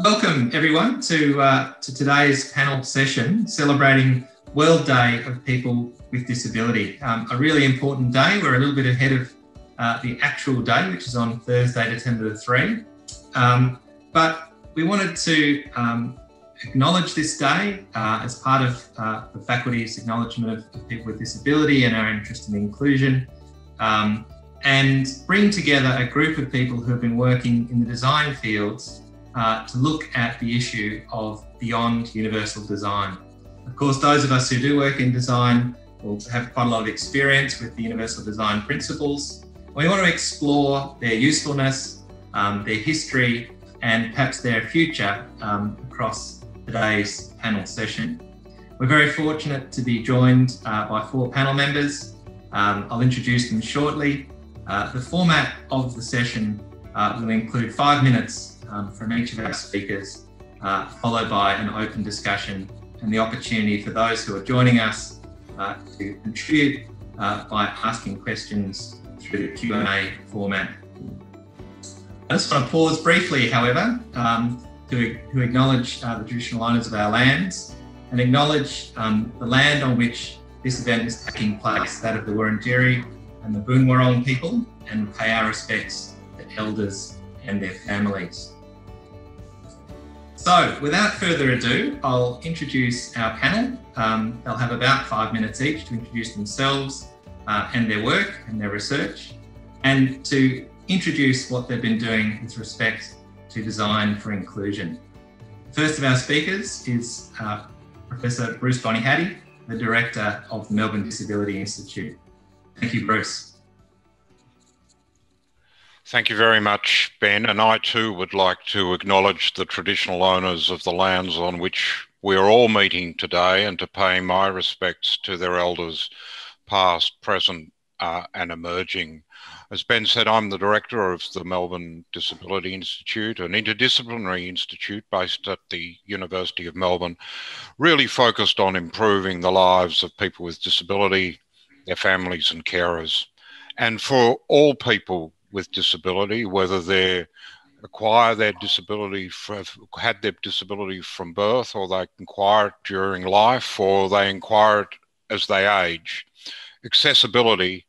Welcome everyone to, uh, to today's panel session celebrating World Day of People with Disability. Um, a really important day. We're a little bit ahead of uh, the actual day, which is on Thursday, December the 3. Um, but we wanted to um, acknowledge this day uh, as part of uh, the faculty's acknowledgement of people with disability and our interest in inclusion, um, and bring together a group of people who have been working in the design fields uh, to look at the issue of beyond universal design. Of course, those of us who do work in design will have quite a lot of experience with the universal design principles. We want to explore their usefulness, um, their history, and perhaps their future um, across today's panel session. We're very fortunate to be joined uh, by four panel members. Um, I'll introduce them shortly. Uh, the format of the session uh, will include five minutes um, from each of our speakers, uh, followed by an open discussion and the opportunity for those who are joining us uh, to contribute uh, by asking questions through the Q&A format. I just want to pause briefly, however, um, to, to acknowledge uh, the traditional owners of our lands and acknowledge um, the land on which this event is taking place, that of the Wurundjeri and the Boon Wurrung people, and pay our respects to elders and their families. So, without further ado, I'll introduce our panel. Um, they'll have about five minutes each to introduce themselves uh, and their work and their research, and to introduce what they've been doing with respect to design for inclusion. First of our speakers is uh, Professor Bruce Bonyhady, the Director of the Melbourne Disability Institute. Thank you, Bruce. Thank you very much, Ben. And I too would like to acknowledge the traditional owners of the lands on which we are all meeting today and to pay my respects to their elders, past, present, uh, and emerging. As Ben said, I'm the director of the Melbourne Disability Institute, an interdisciplinary institute based at the University of Melbourne, really focused on improving the lives of people with disability, their families, and carers. And for all people with disability, whether they acquire their disability, had their disability from birth, or they acquire it during life, or they acquire it as they age. Accessibility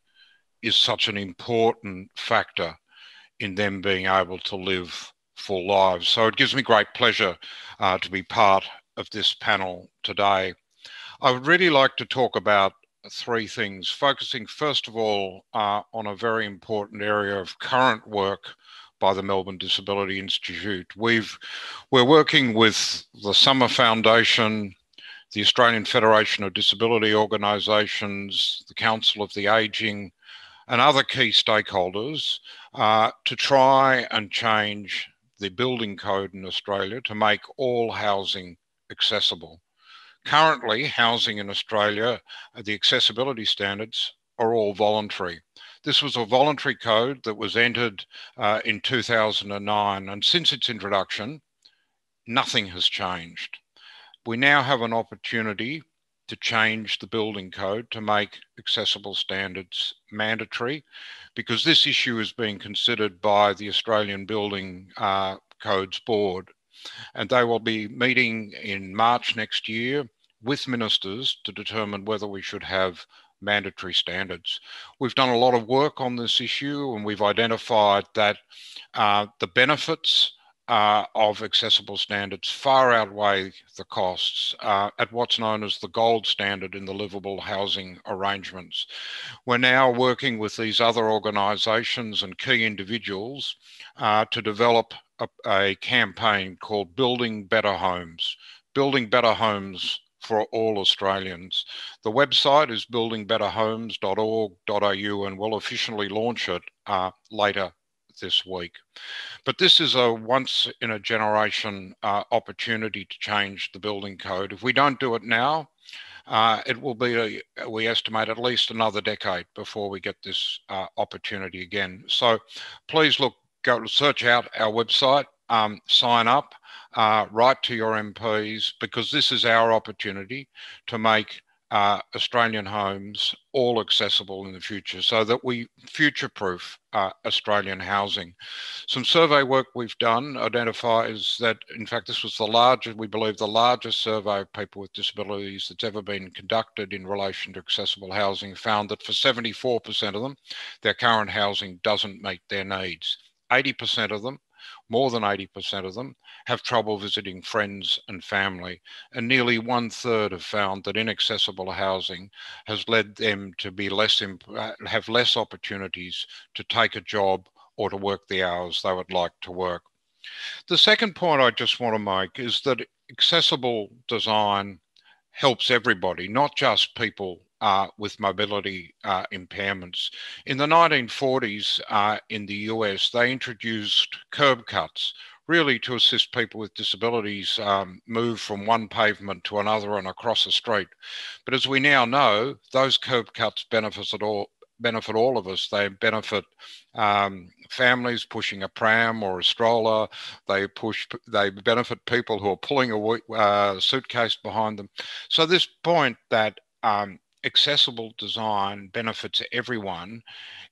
is such an important factor in them being able to live full lives. So it gives me great pleasure uh, to be part of this panel today. I would really like to talk about three things, focusing first of all uh, on a very important area of current work by the Melbourne Disability Institute. We've, we're working with the Summer Foundation, the Australian Federation of Disability Organisations, the Council of the Ageing, and other key stakeholders uh, to try and change the building code in Australia to make all housing accessible. Currently, housing in Australia, uh, the accessibility standards are all voluntary. This was a voluntary code that was entered uh, in 2009, and since its introduction, nothing has changed. We now have an opportunity to change the building code to make accessible standards mandatory because this issue is being considered by the Australian Building uh, Codes Board. And they will be meeting in March next year with ministers to determine whether we should have mandatory standards. We've done a lot of work on this issue and we've identified that uh, the benefits uh, of accessible standards far outweigh the costs uh, at what's known as the gold standard in the livable housing arrangements. We're now working with these other organisations and key individuals uh, to develop a, a campaign called Building Better Homes. Building Better Homes for all Australians. The website is buildingbetterhomes.org.au and we'll officially launch it uh, later this week. But this is a once in a generation uh, opportunity to change the building code. If we don't do it now, uh, it will be, a, we estimate, at least another decade before we get this uh, opportunity again. So please look, go search out our website, um, sign up, uh, write to your MPs, because this is our opportunity to make uh, Australian homes all accessible in the future so that we future proof uh, Australian housing. Some survey work we've done identifies that, in fact, this was the largest, we believe, the largest survey of people with disabilities that's ever been conducted in relation to accessible housing, found that for 74% of them, their current housing doesn't meet their needs. 80% of them more than 80% of them have trouble visiting friends and family, and nearly one third have found that inaccessible housing has led them to be less uh, have less opportunities to take a job or to work the hours they would like to work. The second point I just want to make is that accessible design helps everybody, not just people uh, with mobility uh, impairments. In the 1940s uh, in the US, they introduced curb cuts really to assist people with disabilities um, move from one pavement to another and across a street. But as we now know, those curb cuts benefit all, benefit all of us. They benefit um, families pushing a pram or a stroller. They push. They benefit people who are pulling a uh, suitcase behind them. So this point that um, accessible design benefits everyone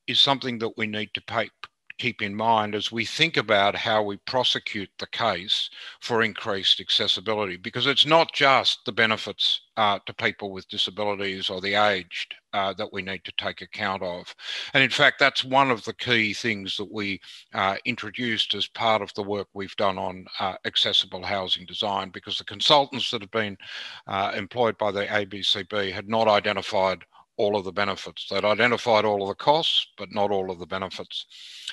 is something that we need to pay, keep in mind as we think about how we prosecute the case for increased accessibility, because it's not just the benefits uh, to people with disabilities or the aged uh, that we need to take account of. And in fact, that's one of the key things that we uh, introduced as part of the work we've done on uh, accessible housing design, because the consultants that have been uh, employed by the ABCB had not identified all of the benefits. They'd identified all of the costs, but not all of the benefits.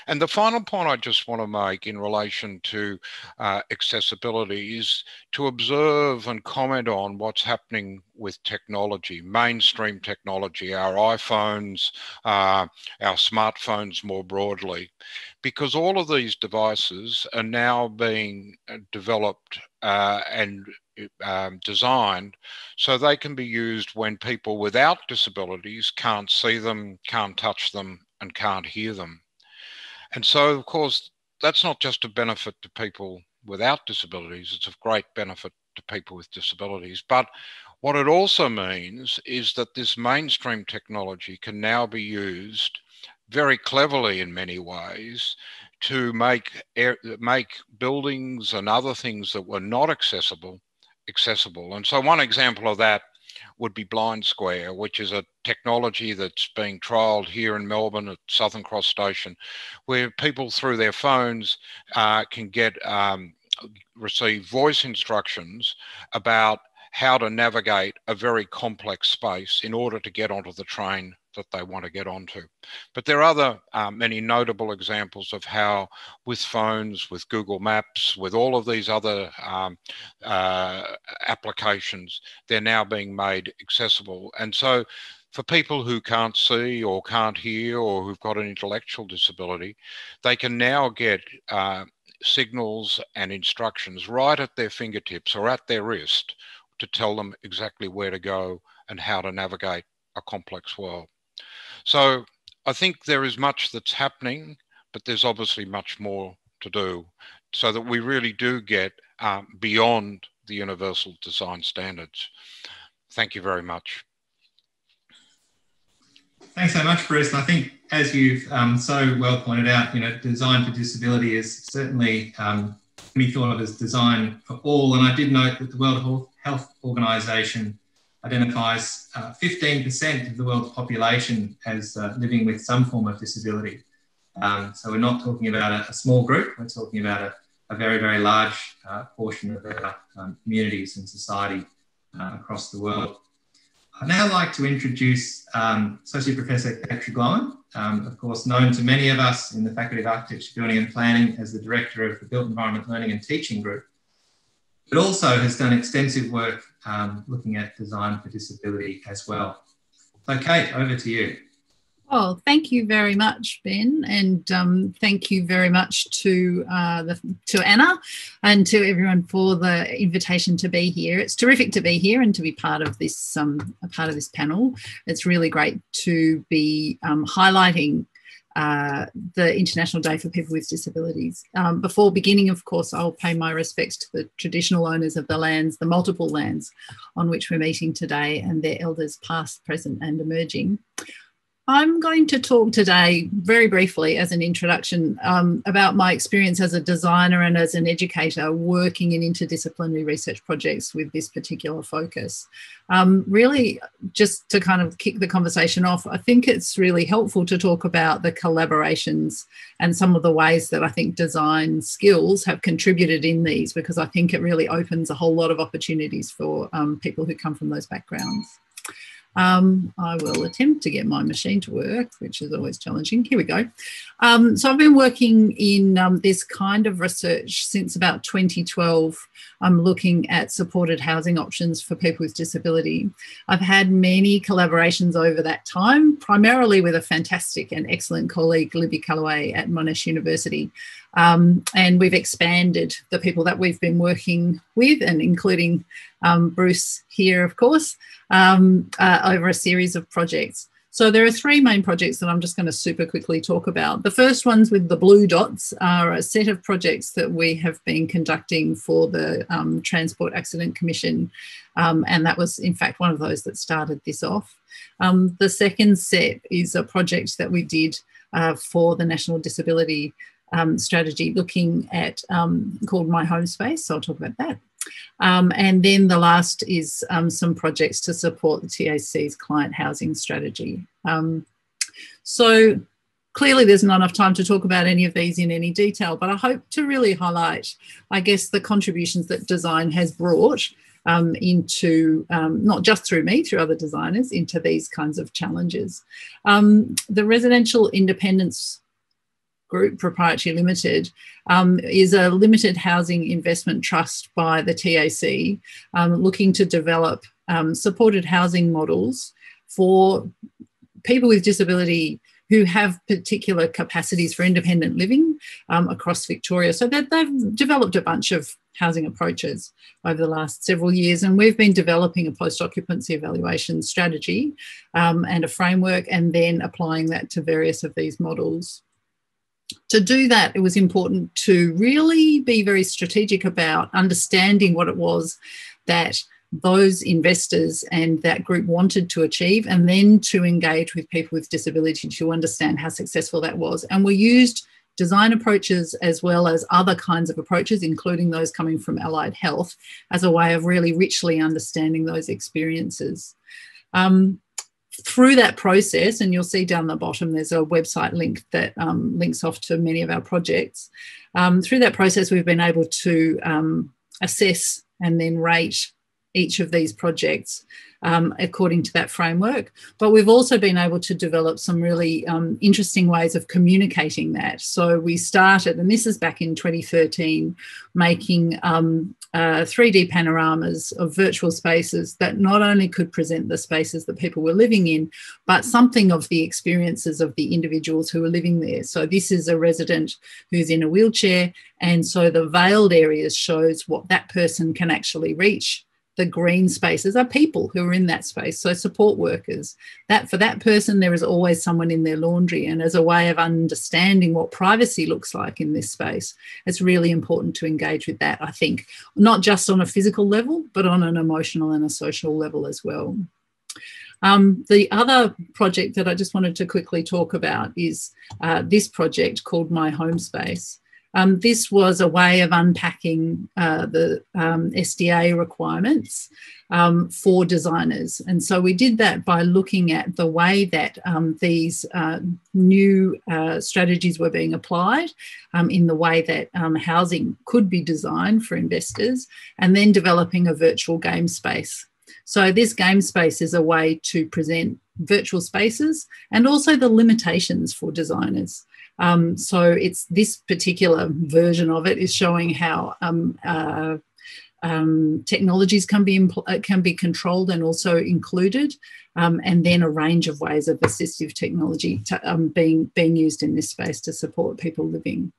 And the final point I just want to make in relation to uh, accessibility is to observe and comment on what's happening with technology, mainstream technology, our iPhones, uh, our smartphones more broadly, because all of these devices are now being uh, developed uh, and um, designed so they can be used when people without disabilities can't see them, can't touch them, and can't hear them. And so, of course, that's not just a benefit to people without disabilities, it's of great benefit to people with disabilities. But what it also means is that this mainstream technology can now be used very cleverly in many ways to make air, make buildings and other things that were not accessible accessible. And so one example of that would be BlindSquare, which is a technology that's being trialled here in Melbourne at Southern Cross Station, where people through their phones uh, can get um, receive voice instructions about how to navigate a very complex space in order to get onto the train that they want to get onto. But there are other uh, many notable examples of how, with phones, with Google Maps, with all of these other um, uh, applications, they're now being made accessible. And so, for people who can't see or can't hear or who've got an intellectual disability, they can now get uh, signals and instructions right at their fingertips or at their wrist to tell them exactly where to go and how to navigate a complex world. So I think there is much that's happening, but there's obviously much more to do so that we really do get um, beyond the universal design standards. Thank you very much. Thanks so much, Bruce. And I think, as you've um, so well pointed out, you know, design for disability is certainly um, be thought of as design for all. And I did note that the World Health Organization identifies uh, 15% of the world's population as uh, living with some form of disability. Um, so we're not talking about a, a, small group, we're talking about a, a very, very large uh, portion of our um, communities and society uh, across the world. I'd now like to introduce um, Associate Professor Patrick Tregloan, um, of course known to many of us in the Faculty of Architecture, Building and Planning as the Director of the Built Environment Learning and Teaching Group but also has done extensive work um, looking at design for disability as well. So, Kate, over to you. Oh, thank you very much, Ben, and um, thank you very much to uh, the, to Anna and to everyone for the invitation to be here. It's terrific to be here and to be part of this um, part of this panel. It's really great to be um, highlighting uh, the International Day for People with Disabilities. Um, before beginning, of course, I'll pay my respects to the traditional owners of the lands, the multiple lands on which we're meeting today, and their elders past, present, and emerging. I'm going to talk today very briefly as an introduction um, about my experience as a designer and as an educator working in interdisciplinary research projects with this particular focus. Um, really, just to kind of kick the conversation off, I think it's really helpful to talk about the collaborations and some of the ways that I think design skills have contributed in these because I think it really opens a whole lot of opportunities for um, people who come from those backgrounds. Um, I will attempt to get my machine to work, which is always challenging. Here we go. Um, so I've been working in um, this kind of research since about 2012. I'm looking at supported housing options for people with disability. I've had many collaborations over that time, primarily with a fantastic and excellent colleague, Libby Callaway at Monash University. Um, and we've expanded the people that we've been working with, and including um, Bruce here, of course, um, uh, over a series of projects. So there are three main projects that I'm just going to super quickly talk about. The first ones with the blue dots are a set of projects that we have been conducting for the um, Transport Accident Commission, um, and that was in fact one of those that started this off. Um, the second set is a project that we did uh, for the National Disability um, strategy looking at um, called My Home Space. So I'll talk about that. Um, and then the last is um, some projects to support the TAC's client housing strategy. Um, so clearly there's not enough time to talk about any of these in any detail, but I hope to really highlight, I guess, the contributions that design has brought um, into um, not just through me, through other designers, into these kinds of challenges. Um, the residential independence Group Proprietary Limited um, is a limited housing investment trust by the TAC um, looking to develop um, supported housing models for people with disability who have particular capacities for independent living um, across Victoria. So that they've developed a bunch of housing approaches over the last several years, and we've been developing a post-occupancy evaluation strategy um, and a framework, and then applying that to various of these models to do that, it was important to really be very strategic about understanding what it was that those investors and that group wanted to achieve, and then to engage with people with disability to understand how successful that was. And we used design approaches as well as other kinds of approaches, including those coming from allied health, as a way of really richly understanding those experiences. Um, through that process, and you'll see down the bottom, there's a website link that um, links off to many of our projects. Um, through that process, we've been able to um, assess and then rate each of these projects um, according to that framework. But we've also been able to develop some really um, interesting ways of communicating that. So we started, and this is back in 2013, making um, uh, 3D panoramas of virtual spaces that not only could present the spaces that people were living in, but something of the experiences of the individuals who were living there. So this is a resident who's in a wheelchair, and so the veiled areas shows what that person can actually reach the green spaces are people who are in that space so support workers that for that person there is always someone in their laundry and as a way of understanding what privacy looks like in this space it's really important to engage with that i think not just on a physical level but on an emotional and a social level as well um, the other project that I just wanted to quickly talk about is uh, this project called My Home Space. Um, this was a way of unpacking uh, the um, SDA requirements um, for designers. And so we did that by looking at the way that um, these uh, new uh, strategies were being applied, um, in the way that um, housing could be designed for investors, and then developing a virtual game space. So, this game space is a way to present virtual spaces and also the limitations for designers. Um, so it's this particular version of it is showing how um, uh, um, technologies can be impl- uh, can be controlled and also included, um, and then a range of ways of assistive technology to, um, being being used in this space to support people living.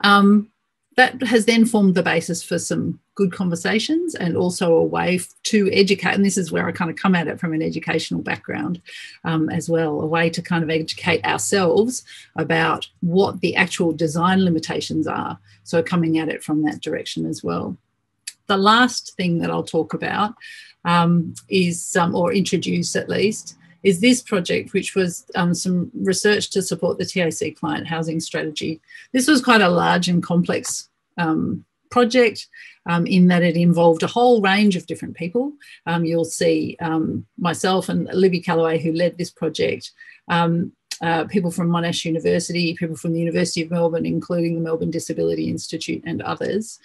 Um, that has then formed the basis for some good conversations and also a way to educate. And this is where I kind of come at it from an educational background um, as well a way to kind of educate ourselves about what the actual design limitations are. So, coming at it from that direction as well. The last thing that I'll talk about um, is, um, or introduce at least, is this project, which was um, some research to support the TAC client housing strategy. This was quite a large and complex um, project um, in that it involved a whole range of different people. Um, you'll see um, myself and Libby Callaway, who led this project. Um, uh, people from Monash University, people from the University of Melbourne, including the Melbourne Disability Institute and others.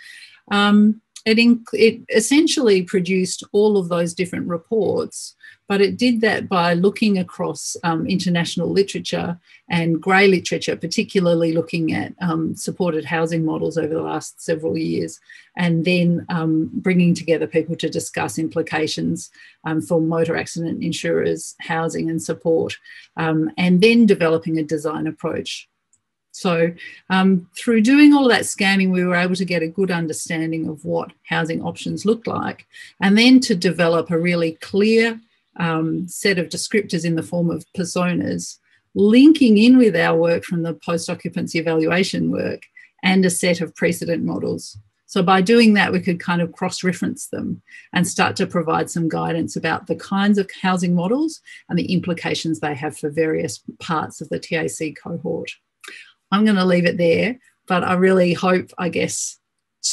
Um, it, it essentially produced all of those different reports, but it did that by looking across um, international literature and grey literature, particularly looking at um, supported housing models over the last several years, and then um, bringing together people to discuss implications um, for motor accident insurers, housing and support, um, and then developing a design approach. So, um, through doing all that scanning, we were able to get a good understanding of what housing options looked like, and then to develop a really clear um, set of descriptors in the form of personas, linking in with our work from the post occupancy evaluation work and a set of precedent models. So, by doing that, we could kind of cross reference them and start to provide some guidance about the kinds of housing models and the implications they have for various parts of the TAC cohort. I'm going to leave it there. But I really hope, I guess,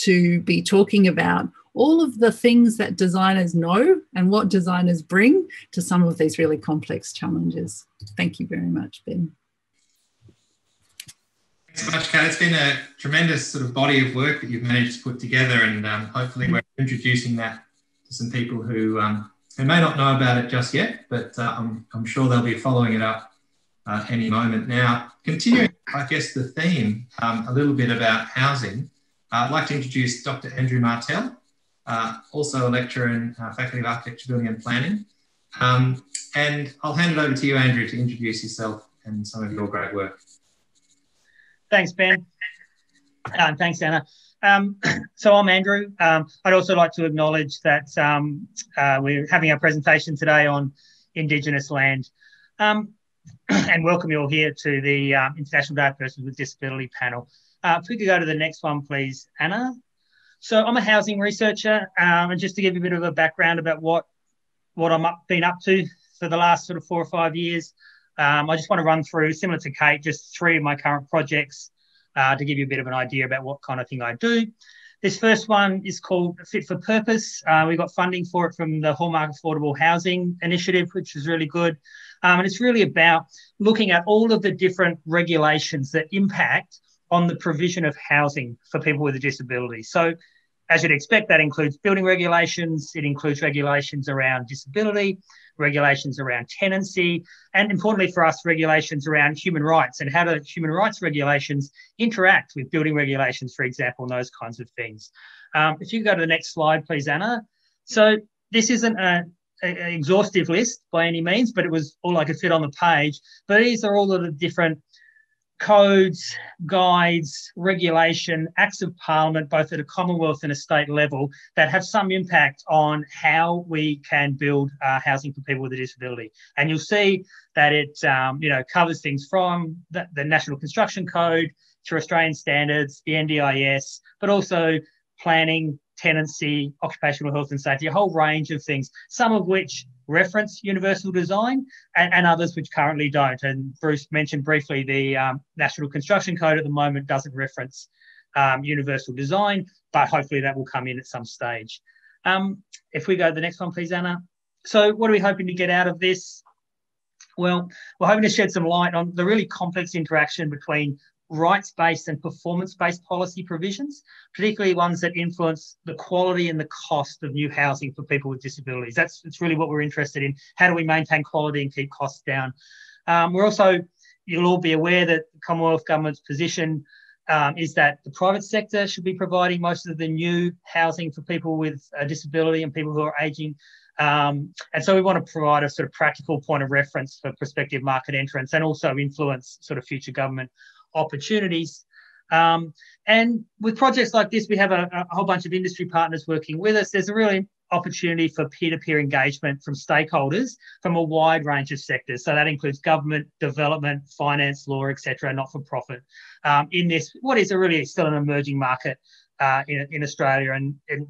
to be talking about all of the things that designers know and what designers bring to some of these really complex challenges. Thank you very much, Ben. Thanks so much, Kat. It's been a tremendous sort of body of work that you've managed to put together, and um, hopefully, we're introducing that to some people who um, who may not know about it just yet, but uh, I'm, I'm sure they'll be following it up uh, any moment. Now, continuing, I guess, the theme um, a little bit about housing, uh, I'd like to introduce Dr. Andrew Martel, uh, also a lecturer in uh, Faculty of Architecture, Building and Planning. Um, and I'll hand it over to you, Andrew, to introduce yourself and some of your great work. Thanks, Ben. Uh, thanks, Anna. Um, so I'm Andrew. Um, I'd also like to acknowledge that um, uh, we're having our presentation today on Indigenous land. Um, and welcome you all here to the um, International Day of Persons with Disability panel. Uh, if we could go to the next one, please, Anna. So I'm a housing researcher, um, and just to give you a bit of a background about what what I'm up, been up to for the last sort of four or five years, um, I just want to run through, similar to Kate, just three of my current projects uh, to give you a bit of an idea about what kind of thing I do. This first one is called Fit for Purpose. Uh, we got funding for it from the Hallmark Affordable Housing Initiative, which is really good. Um, and it's really about looking at all of the different regulations that impact on the provision of housing for people with a disability. So, as you'd expect, that includes building regulations, it includes regulations around disability, regulations around tenancy, and importantly for us, regulations around human rights and how do human rights regulations interact with building regulations, for example, and those kinds of things. Um, if you go to the next slide, please, Anna. So, this isn't an exhaustive list by any means, but it was all I could fit on the page. But these are all of the different codes, guides, regulation, acts of parliament, both at a Commonwealth and a state level, that have some impact on how we can build uh, housing for people with a disability. And you'll see that it, um, you know, covers things from the, the National Construction Code through Australian standards, the NDIS, but also planning, tenancy, occupational health and safety, a whole range of things, some of which reference universal design and, and others which currently don't. And Bruce mentioned briefly the um, National Construction Code at the moment doesn't reference um, universal design, but hopefully that will come in at some stage. Um, if we go to the next one, please, Anna. So, what are we hoping to get out of this? Well, we're hoping to shed some light on the really complex interaction between rights based and performance based policy provisions, particularly ones that influence the quality and the cost of new housing for people with disabilities. That's, that's really what we're interested in. How do we maintain quality and keep costs down? Um, we're also, you'll all be aware that the Commonwealth Government's position um, is that the private sector should be providing most of the new housing for people with a disability and people who are ageing. Um, and so we want to provide a sort of practical point of reference for prospective market entrants and also influence sort of future government opportunities. Um, and with projects like this, we have a, a, whole bunch of industry partners working with us. There's a really opportunity for peer-to-peer engagement from stakeholders from a wide range of sectors. So that includes government, development, finance, law, etc., not-for-profit. Um, in this, what is a really still an emerging market uh, in, in Australia, and, and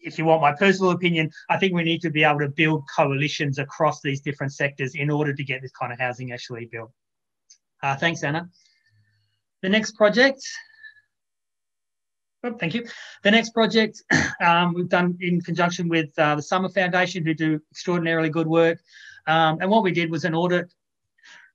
if you want my personal opinion, I think we need to be able to build coalitions across these different sectors in order to get this kind of housing actually built. Uh, thanks, Anna. The next project Oh, thank you. The next project um, we've done in conjunction with uh, the Summer Foundation, who do extraordinarily good work. Um, and what we did was an audit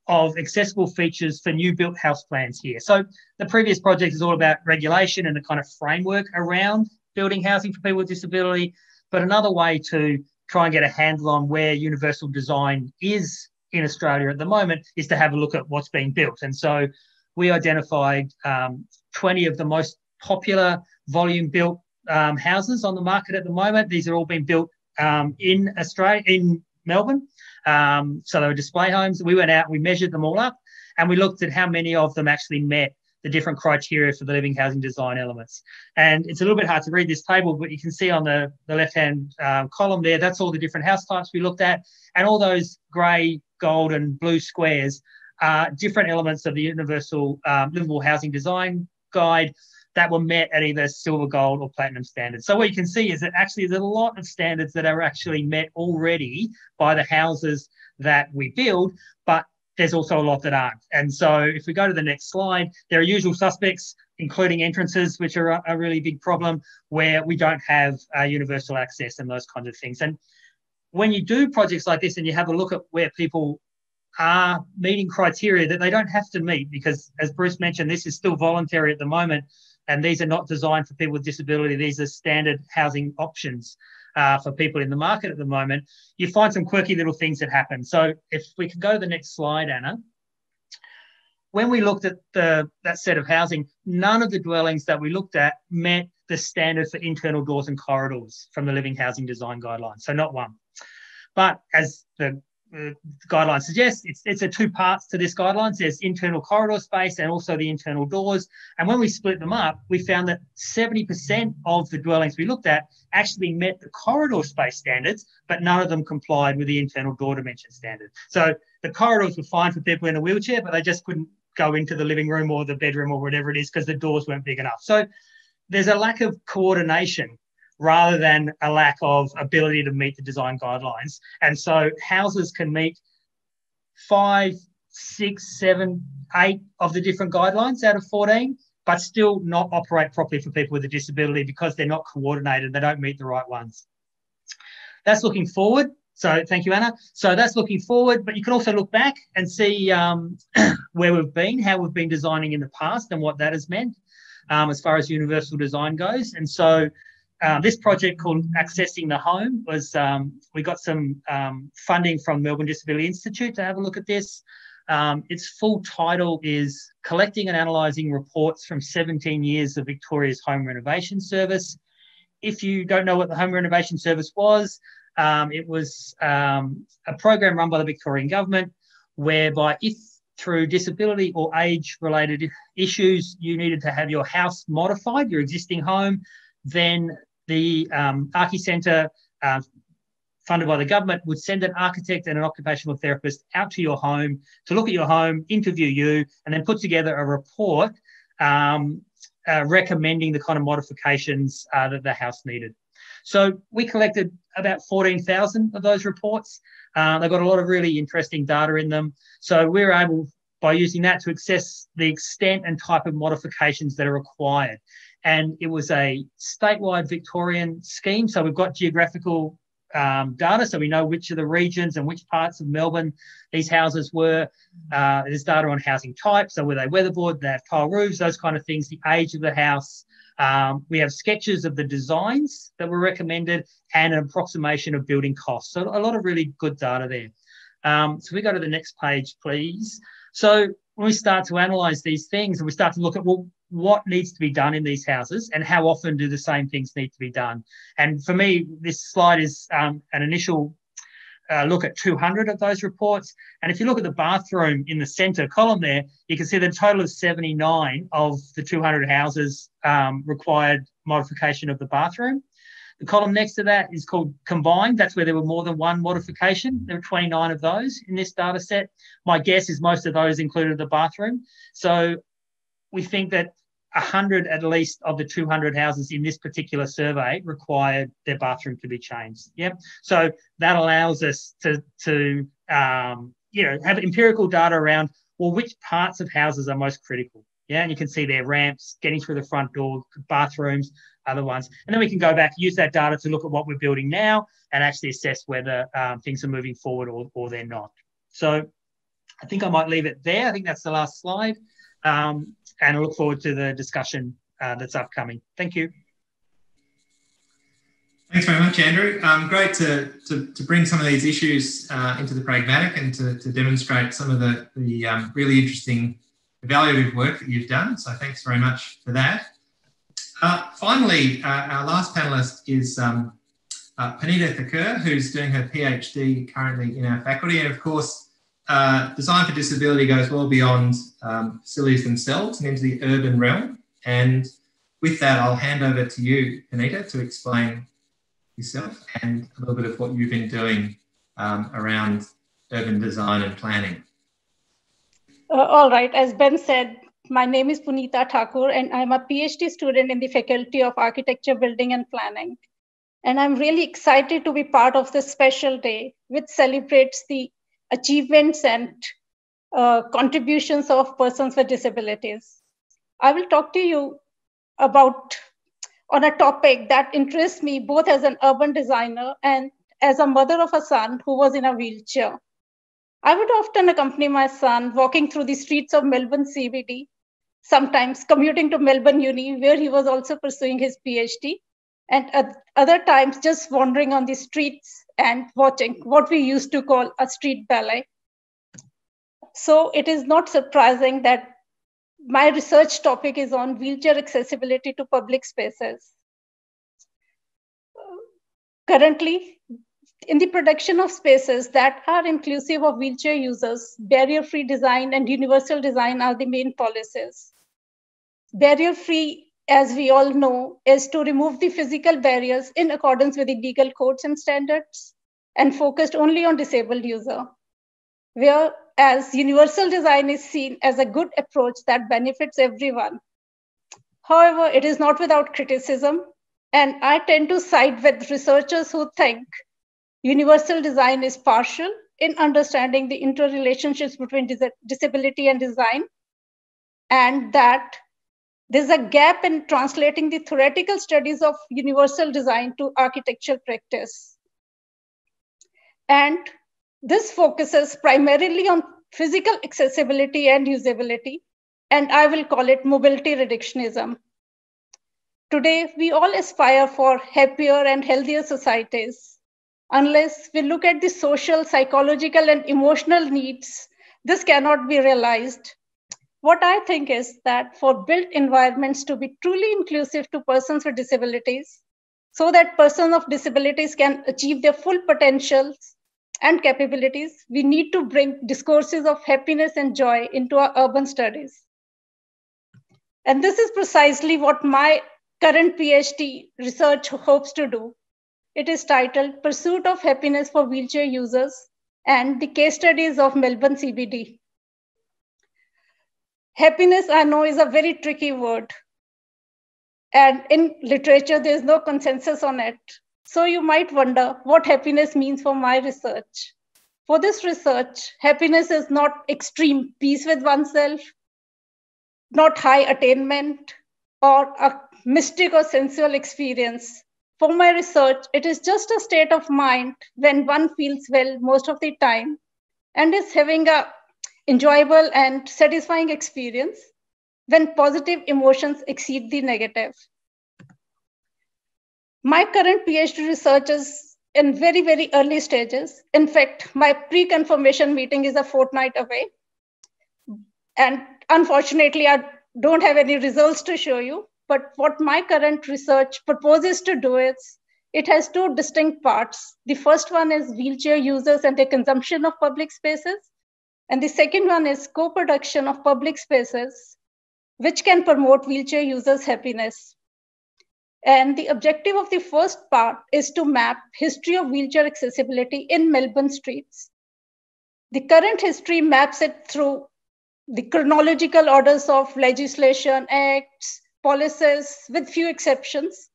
of accessible features for new built house plans here. So the previous project is all about regulation and the kind of framework around building housing for people with disability. But another way to try and get a handle on where universal design is in Australia at the moment is to have a look at what's being built. And so we identified um, 20 of the most popular volume built um, houses on the market at the moment. These are all being built um, in Australia, in Melbourne. Um, so they were display homes. We went out, we measured them all up, and we looked at how many of them actually met the different criteria for the living housing design elements. And it's a little bit hard to read this table, but you can see on the, the left-hand um, column there, that's all the different house types we looked at. And all those grey, gold and blue squares are different elements of the Universal um, Livable Housing Design Guide that were met at either silver, gold, or platinum standards. So what you can see is that actually there's a lot of standards that are actually met already by the houses that we build, but there's also a lot that aren't. And so if we go to the next slide, there are usual suspects, including entrances, which are a, a really big problem where we don't have uh, universal access and those kinds of things. And when you do projects like this and you have a look at where people are meeting criteria that they don't have to meet, because as Bruce mentioned, this is still voluntary at the moment and these are not designed for people with disability. These are standard housing options uh, for people in the market at the moment. You find some quirky little things that happen. So if we can go to the next slide, Anna. When we looked at the that set of housing, none of the dwellings that we looked at met the standard for internal doors and corridors from the Livable Housing Design Guidelines. So not one. But as the the guidelines suggest it's, it's a two parts to this guidelines. There's internal corridor space and also the internal doors. And when we split them up, we found that 70% of the dwellings we looked at actually met the corridor space standards, but none of them complied with the internal door dimension standard. So the corridors were fine for people in a wheelchair, but they just couldn't go into the living room or the bedroom or whatever it is because the doors weren't big enough. So there's a lack of coordination rather than a lack of ability to meet the design guidelines. And so houses can meet five, six, seven, eight of the different guidelines out of 14, but still not operate properly for people with a disability because they're not coordinated, they don't meet the right ones. That's looking forward. So thank you, Anna. So that's looking forward, but you can also look back and see um, where we've been, how we've been designing in the past, and what that has meant um, as far as universal design goes. And so uh, this project called Accessing the Home was, um, we got some um, funding from Melbourne Disability Institute to have a look at this. Um, its full title is Collecting and Analysing Reports from 17 Years of Victoria's Home Renovation Service. If you don't know what the Home Renovation Service was, um, it was um, a program run by the Victorian Government whereby if through disability or age related issues you needed to have your house modified, your existing home, then the um, Centre, uh, funded by the government, would send an architect and an occupational therapist out to your home to look at your home, interview you, and then put together a report um, uh, recommending the kind of modifications uh, that the house needed. So we collected about 14,000 of those reports. Uh, they've got a lot of really interesting data in them. So we we're able, by using that, to assess the extent and type of modifications that are required and it was a statewide Victorian scheme. So we've got geographical um, data, so we know which of the regions and which parts of Melbourne these houses were. Uh, there's data on housing type, so were they weatherboard, they have tile roofs, those kind of things, the age of the house. Um, we have sketches of the designs that were recommended and an approximation of building costs. So a lot of really good data there. Um, so we go to the next page, please. So when we start to analyze these things and we start to look at, well, what needs to be done in these houses and how often do the same things need to be done. And for me, this slide is um, an initial uh, look at 200 of those reports. And if you look at the bathroom in the centre column there, you can see the total of 79 of the 200 houses um, required modification of the bathroom. The column next to that is called combined. That's where there were more than one modification. There were 29 of those in this data set. My guess is most of those included the bathroom. So we think that 100 at least of the 200 houses in this particular survey required their bathroom to be changed. Yep. So that allows us to, to um, you know, have empirical data around, well, which parts of houses are most critical. Yeah, and you can see their ramps, getting through the front door, bathrooms, other ones. And then we can go back, use that data to look at what we're building now and actually assess whether um, things are moving forward or, or they're not. So I think I might leave it there. I think that's the last slide. Um, and I look forward to the discussion uh, that's upcoming. Thank you. Thanks very much, Andrew. Um, great to, to, to, bring some of these issues uh, into the pragmatic and to, to, demonstrate some of the, the um, really interesting evaluative work that you've done. So thanks very much for that. Uh, finally, uh, our last panelist is um, uh, Puneeta Thakur, who's doing her PhD currently in our faculty. And of course, uh, design for disability goes well beyond um, facilities themselves and into the urban realm. And with that, I'll hand over to you, Puneeta, to explain yourself and a little bit of what you've been doing um, around urban design and planning. Uh, all right, as Ben said, my name is Puneeta Thakur, and I'm a PhD student in the Faculty of Architecture, Building and Planning. And I'm really excited to be part of this special day, which celebrates the achievements and uh, contributions of persons with disabilities. I will talk to you about on a topic that interests me both as an urban designer and as a mother of a son who was in a wheelchair. I would often accompany my son walking through the streets of Melbourne CBD sometimes commuting to Melbourne Uni, where he was also pursuing his PhD, and at other times just wandering on the streets and watching what we used to call a street ballet. So it is not surprising that my research topic is on wheelchair accessibility to public spaces. Currently, in the production of spaces that are inclusive of wheelchair users, barrier-free design and universal design are the main policies. Barrier-free, as we all know, is to remove the physical barriers in accordance with the legal codes and standards and focused only on disabled user. Whereas universal design is seen as a good approach that benefits everyone. However, it is not without criticism, and I tend to side with researchers who think Universal design is partial in understanding the interrelationships between dis disability and design, and that there's a gap in translating the theoretical studies of universal design to architectural practice. And this focuses primarily on physical accessibility and usability, and I will call it mobility reductionism. Today, we all aspire for happier and healthier societies unless we look at the social, psychological, and emotional needs, this cannot be realized. What I think is that for built environments to be truly inclusive to persons with disabilities, so that persons of disabilities can achieve their full potentials and capabilities, we need to bring discourses of happiness and joy into our urban studies. And this is precisely what my current PhD research hopes to do it is titled Pursuit of Happiness for Wheelchair Users and the Case Studies of Melbourne CBD. Happiness, I know, is a very tricky word. And in literature, there's no consensus on it. So you might wonder what happiness means for my research. For this research, happiness is not extreme peace with oneself, not high attainment, or a mystic or sensual experience, for my research, it is just a state of mind when one feels well most of the time and is having a enjoyable and satisfying experience when positive emotions exceed the negative. My current PhD research is in very, very early stages. In fact, my pre-confirmation meeting is a fortnight away. And unfortunately, I don't have any results to show you. But what my current research proposes to do is it has two distinct parts. The first one is wheelchair users and their consumption of public spaces. And the second one is co-production of public spaces, which can promote wheelchair users' happiness. And the objective of the first part is to map history of wheelchair accessibility in Melbourne streets. The current history maps it through the chronological orders of legislation, acts, policies, with few exceptions.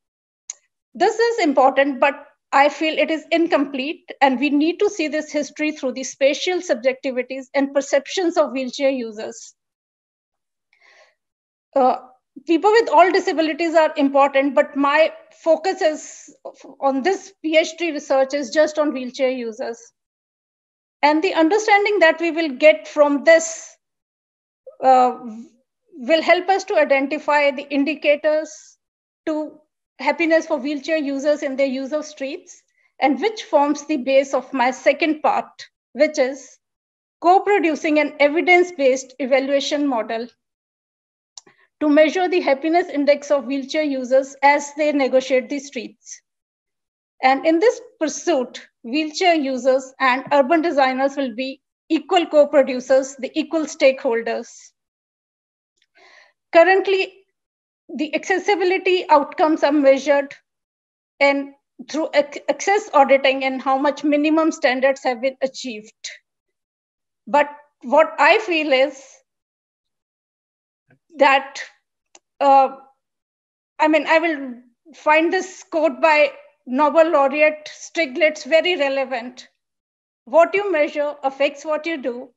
This is important, but I feel it is incomplete, and we need to see this history through the spatial subjectivities and perceptions of wheelchair users. Uh, people with all disabilities are important, but my focus is on this PhD research is just on wheelchair users. And the understanding that we will get from this uh, will help us to identify the indicators to happiness for wheelchair users in their use of streets, and which forms the base of my second part, which is co-producing an evidence-based evaluation model to measure the happiness index of wheelchair users as they negotiate the streets. And in this pursuit, wheelchair users and urban designers will be equal co-producers, the equal stakeholders. Currently, the accessibility outcomes are measured and through access auditing and how much minimum standards have been achieved. But what I feel is that, uh, I mean, I will find this quote by Nobel laureate Stiglitz very relevant. What you measure affects what you do.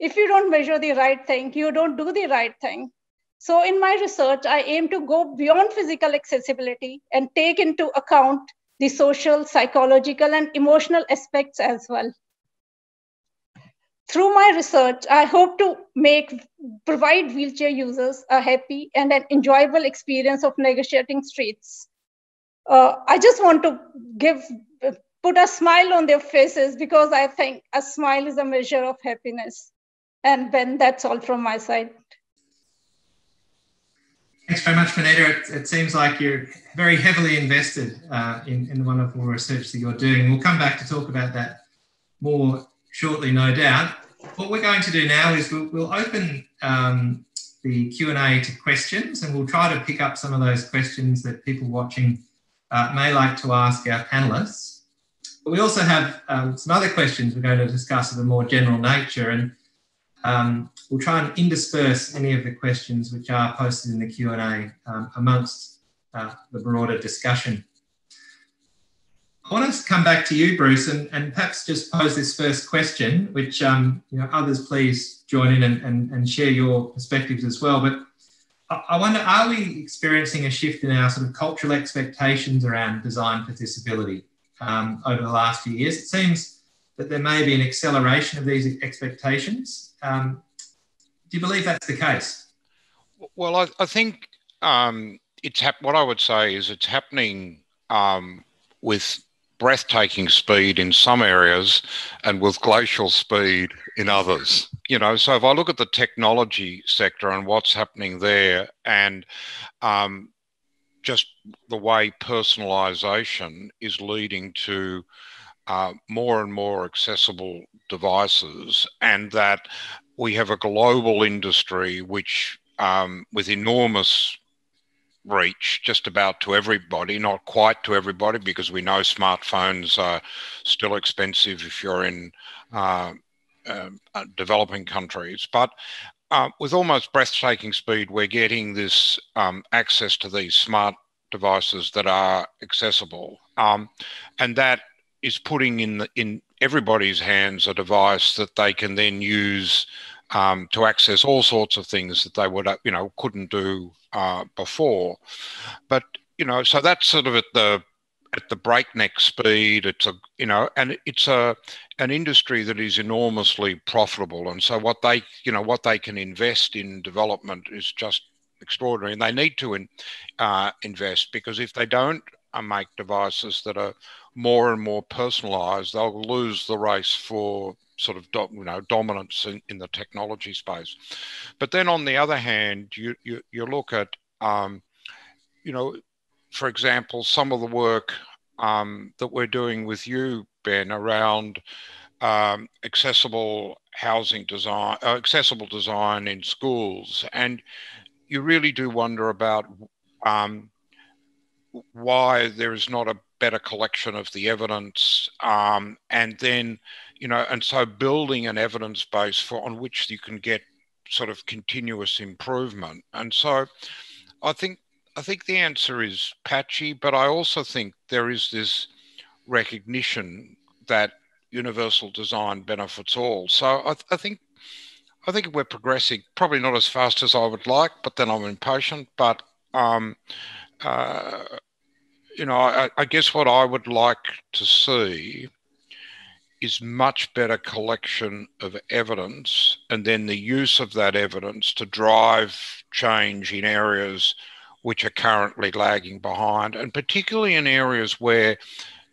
If you don't measure the right thing, you don't do the right thing. So in my research, I aim to go beyond physical accessibility and take into account the social, psychological, and emotional aspects as well. Through my research, I hope to make provide wheelchair users a happy and an enjoyable experience of negotiating streets. Uh, I just want to give put a smile on their faces because I think a smile is a measure of happiness. And Ben, that's all from my side. Thanks very much, Puneeta. It, it seems like you're very heavily invested uh, in, in the wonderful research that you're doing. We'll come back to talk about that more shortly, no doubt. What we're going to do now is we'll, we'll open um, the Q&A to questions and we'll try to pick up some of those questions that people watching uh, may like to ask our panellists. But we also have um, some other questions we're going to discuss of a more general nature and um, we'll try and intersperse any of the questions which are posted in the Q&A um, amongst uh, the broader discussion. I want to come back to you, Bruce, and, and perhaps just pose this first question, which um, you know, others please join in and, and, and share your perspectives as well. But I wonder, are we experiencing a shift in our sort of cultural expectations around design for disability um, over the last few years? It seems that there may be an acceleration of these expectations. Um, do you believe that's the case? Well, I, I think um, it's hap- what I would say is it's happening um, with breathtaking speed in some areas and with glacial speed in others. You know, so if I look at the technology sector and what's happening there, and um, just the way personalization is leading to uh, more and more accessible devices, and that we have a global industry which, um, with enormous reach just about to everybody, not quite to everybody, because we know smartphones are still expensive if you're in uh, uh, developing countries. But uh, with almost breathtaking speed, we're getting this um, access to these smart devices that are accessible, um, and that is putting in the, in everybody's hands a device that they can then use um, to access all sorts of things that they would, you know, couldn't do uh, before. But you know, so that's sort of at the at the breakneck speed. It's a you know, and it's a an industry that is enormously profitable, and so what they you know what they can invest in development is just extraordinary, and they need to in, uh, invest because if they don't uh, make devices that are more and more personalized, they'll lose the race for sort of you know dominance in, in the technology space. But then on the other hand, you you, you look at um, you know, for example, some of the work um, that we're doing with you, Ben, around um, accessible housing design, uh, accessible design in schools, and you really do wonder about um, why there is not a better collection of the evidence, um, and then you know, and so building an evidence base for on which you can get sort of continuous improvement, and so I think I think the answer is patchy, but I also think there is this recognition that universal design benefits all. So I, th- I think I think we're progressing, probably not as fast as I would like, but then I'm impatient. But um, uh, you know, I, I, guess what I would like to see is much better collection of evidence, and then the use of that evidence to drive change in areas which are currently lagging behind, and particularly in areas where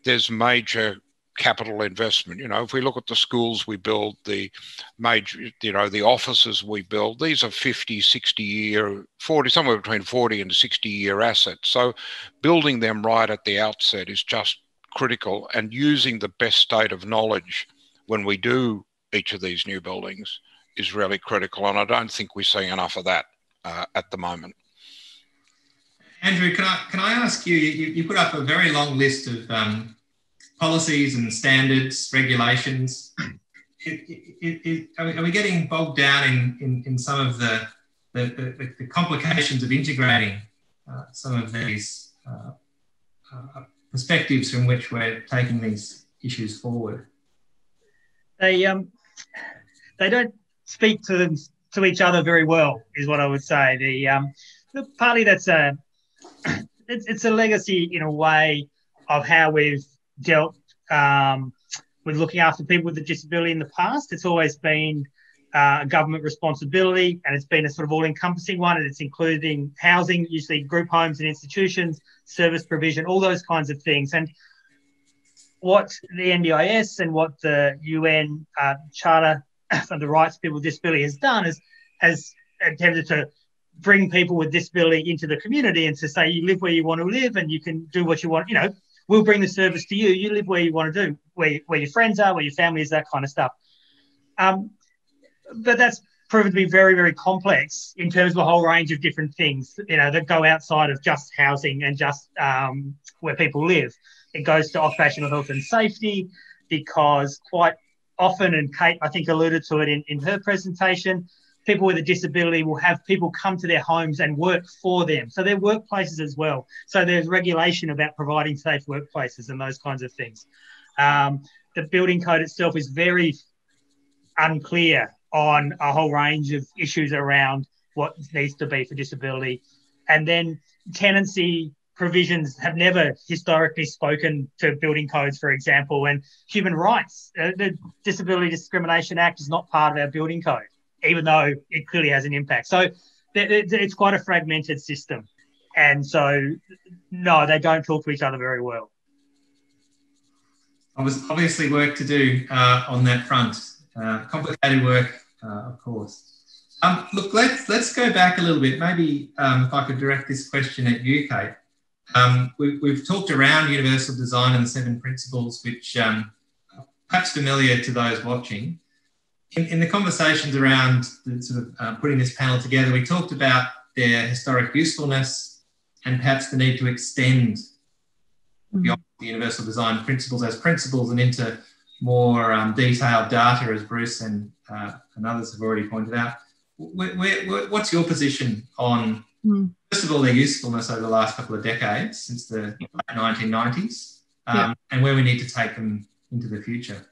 there's major capital investment. You know, if we look at the schools we build, the major, you know, the offices we build, these are 50, 60 year, 40, somewhere between 40 and 60 year assets. So building them right at the outset is just critical and using the best state of knowledge when we do each of these new buildings is really critical. And I don't think we're seeing enough of that uh, at the moment. Andrew, can I can I ask you? You, you put up a very long list of um, policies and standards, regulations. It, it, it, are, we, are, we, getting bogged down in, in, in some of the, the, the, the complications of integrating uh, some of these uh, uh, perspectives from which we're taking these issues forward? They um, they don't speak to them to each other very well, is what I would say. The um, partly that's a it's, it's a legacy in a way of how we've dealt um, with looking after people with a disability in the past. It's always been uh, a government responsibility and it's been a sort of all encompassing one and it's including housing, usually group homes and institutions, service provision, all those kinds of things. And what the NDIS and what the UN uh, Charter for the Rights of People with Disability has done is has attempted to bring people with disability into the community and to say you live where you want to live and you can do what you want. You know, we'll bring the service to you. You live where you want to do, where, where your friends are, where your family is, that kind of stuff. Um, but that's proven to be very, very complex in terms of a whole range of different things, you know, that go outside of just housing and just um, where people live. It goes to occupational health and safety because quite often, and Kate, I think, alluded to it in, in her presentation, people with a disability will have people come to their homes and work for them. So they're workplaces as well. So there's regulation about providing safe workplaces and those kinds of things. Um, the building code itself is very unclear on a whole range of issues around what needs to be for disability. And then tenancy provisions have never historically spoken to building codes, for example, and human rights. Uh, the Disability Discrimination Act is not part of our building code even though it clearly has an impact. So it's quite a fragmented system. And so, no, they don't talk to each other very well. Obviously, work to do uh, on that front. Uh, complicated work, uh, of course. Um, look, let's let's go back a little bit. Maybe um, if I could direct this question at you, Kate. Um, we, have talked around universal design and the seven principles, which um, perhaps familiar to those watching in, in the conversations around the sort of uh, putting this panel together, we talked about their historic usefulness and perhaps the need to extend mm-hmm. beyond the universal design principles as principles and into more um, detailed data, as Bruce and, uh, and others have already pointed out. Where, where, what's your position on, mm. first of all, their usefulness over the last couple of decades since the 1990s um, yeah. and where we need to take them into the future?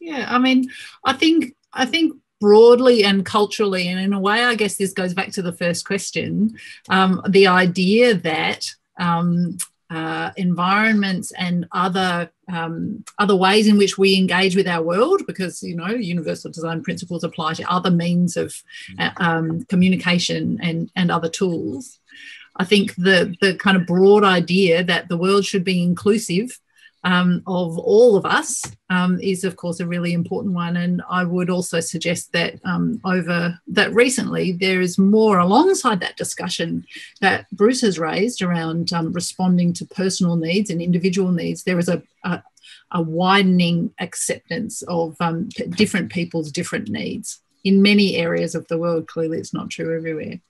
Yeah, I mean, I think I think broadly and culturally, and in a way, I guess this goes back to the first question um, the idea that um, uh, environments and other um, other ways in which we engage with our world, because you know universal design principles apply to other means of uh, um, communication and and other tools. I think the the kind of broad idea that the world should be inclusive um, of all of us um, is, of course, a really important one. And I would also suggest that um, over that recently there is more alongside that discussion that Bruce has raised around um, responding to personal needs and individual needs. There is a, a, a widening acceptance of um, different people's different needs in many areas of the world. Clearly, it's not true everywhere.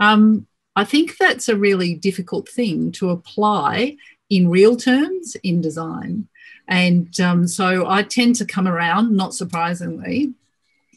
Um, I think that's a really difficult thing to apply in real terms in design. And um, so I tend to come around, not surprisingly,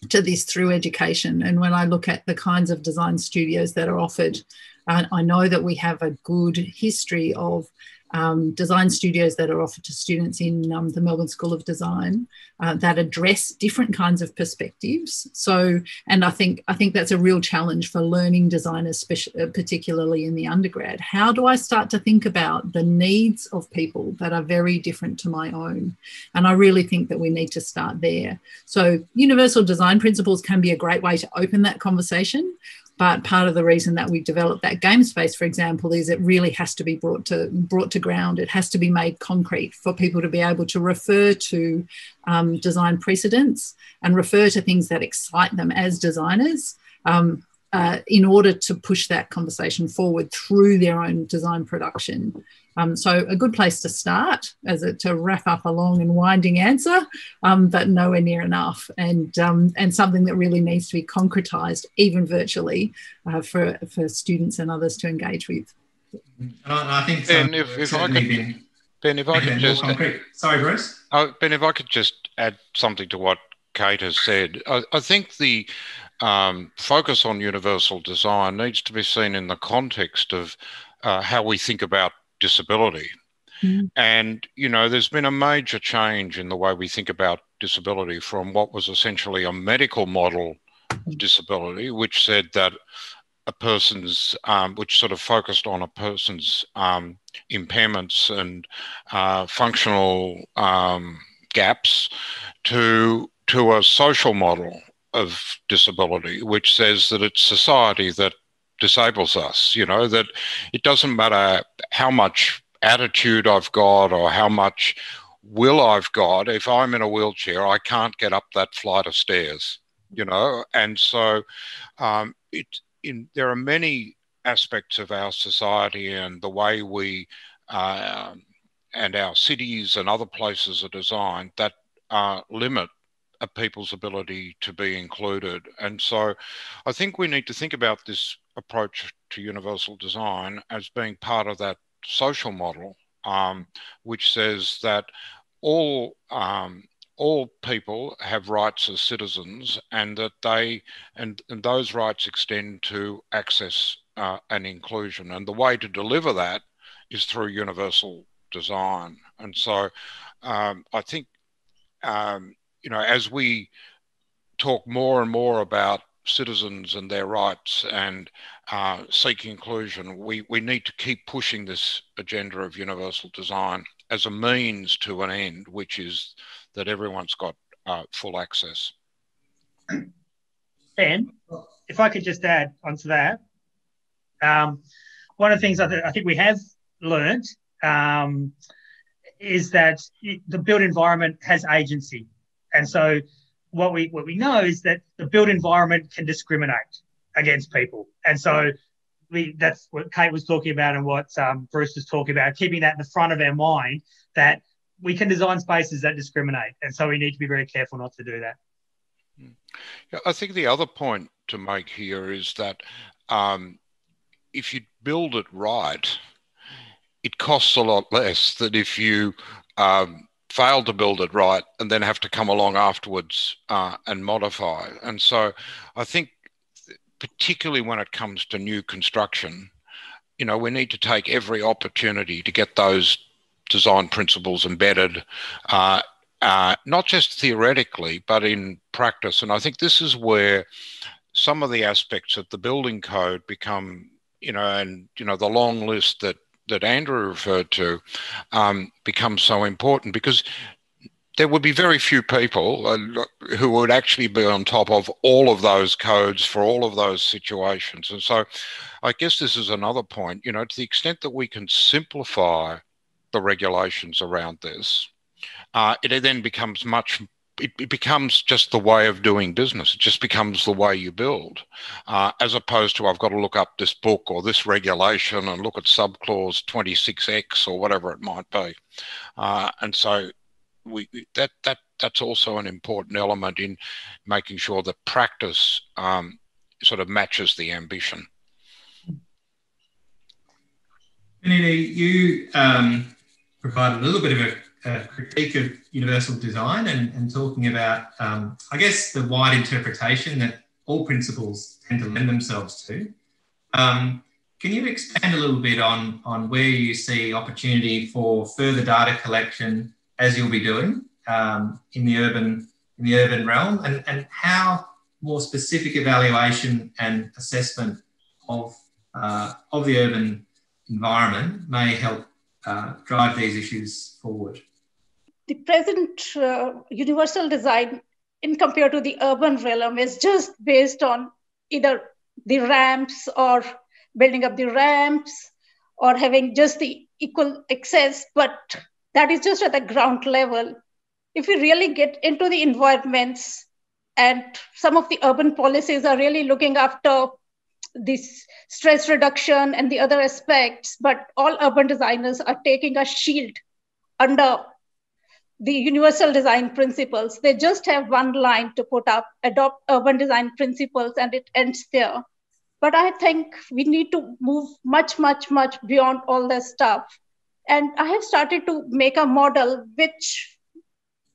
to this through education. And when I look at the kinds of design studios that are offered, uh, I know that we have a good history of um, design studios that are offered to students in um, the Melbourne School of Design uh, that address different kinds of perspectives. So, and I think I think that's a real challenge for learning designers, uh, particularly in the undergrad. How do I start to think about the needs of people that are very different to my own? And I really think that we need to start there. So, universal design principles can be a great way to open that conversation. But part of the reason that we developed that game space, for example, is it really has to be brought to brought to ground. It has to be made concrete for people to be able to refer to um, design precedents and refer to things that excite them as designers. Um, uh, in order to push that conversation forward through their own design production. Um, so a good place to start as a, to wrap up a long and winding answer, um, but nowhere near enough, and um, and something that really needs to be concretized, even virtually, uh, for for students and others to engage with. And I think ben, if, if I could, been, Ben, if I could just sorry, Bruce. Uh, ben, if I could just add something to what Kate has said, I, I think the um, focus on universal design needs to be seen in the context of uh, how we think about disability. Mm. And, you know, there's been a major change in the way we think about disability from what was essentially a medical model of disability, which said that a person's, um, which sort of focused on a person's um, impairments and uh, functional um, gaps, to to a social model of disability, which says that it's society that disables us. You know, that it doesn't matter how much attitude I've got or how much will I've got. If I'm in a wheelchair, I can't get up that flight of stairs, you know. And so um, it, in, there are many aspects of our society and the way we uh, and our cities and other places are designed that uh, limit people's ability to be included. And so I think we need to think about this approach to universal design as being part of that social model, um, which says that all um, all people have rights as citizens, and that they and, and those rights extend to access uh, and inclusion. And the way to deliver that is through universal design. And so um, I think um, you know as we talk more and more about citizens and their rights and uh, seek inclusion, we, we need to keep pushing this agenda of universal design as a means to an end, which is that everyone's got uh, full access. Ben, if I could just add onto that, um, one of the things I, th- I, think we have learned um, is that the built environment has agency. And so what we what we know is that the built environment can discriminate against people, and so we that's what Kate was talking about and what um, Bruce was talking about, keeping that in the front of our mind that we can design spaces that discriminate, and so we need to be very careful not to do that. Yeah, I think the other point to make here is that um, if you build it right, it costs a lot less than if you um, failed to build it right and then have to come along afterwards uh, and modify. And so I think, particularly when it comes to new construction, you know, we need to take every opportunity to get those design principles embedded, uh, uh, not just theoretically, but in practice. And I think this is where some of the aspects of the building code become, you know, and, you know, the long list that that Andrew referred to um, becomes so important because there would be very few people uh, who would actually be on top of all of those codes for all of those situations. And so I guess this is another point, you know, to the extent that we can simplify the regulations around this, uh, it then becomes much it, it, becomes just the way of doing business. It just becomes the way you build, uh, as opposed to I've got to look up this book or this regulation and look at subclause 26x or whatever it might be. Uh, and so we that that that's also an important element in making sure that practice um, sort of matches the ambition. Puneeta, you um, provide a little bit of a a critique of universal design and, and talking about, um, I guess, the wide interpretation that all principles tend to lend themselves to. Um, can you expand a little bit on, on where you see opportunity for further data collection as you'll be doing um, in the urban in the urban realm, and, and how more specific evaluation and assessment of uh, of the urban environment may help uh, drive these issues forward? The present uh, universal design in compared to the urban realm is just based on either the ramps or building up the ramps or having just the equal access but that is just at the ground level. If we really get into the environments and some of the urban policies are really looking after this stress reduction and the other aspects but all urban designers are taking a shield under the universal design principles. They just have one line to put up, adopt urban design principles, and it ends there. But I think we need to move much, much, much beyond all this stuff. And I have started to make a model which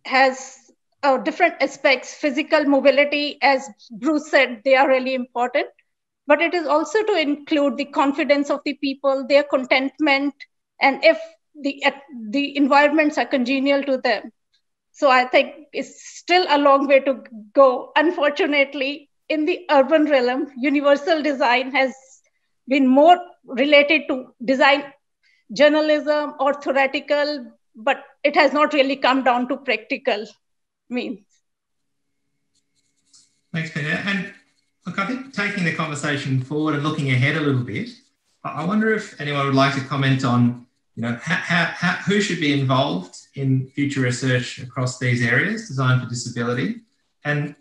has uh, different aspects. Physical mobility, as Bruce said, they are really important. But it is also to include the confidence of the people, their contentment, and if the the environments are congenial to them. So i think it's still a long way to go. Unfortunately in the urban realm universal design has been more related to design journalism or theoretical but it has not really come down to practical means. Thanks Puneeta. And look i think taking the conversation forward and looking ahead a little bit i wonder if anyone would like to comment on you know, how, how, who should be involved in future research across these areas, design for disability? And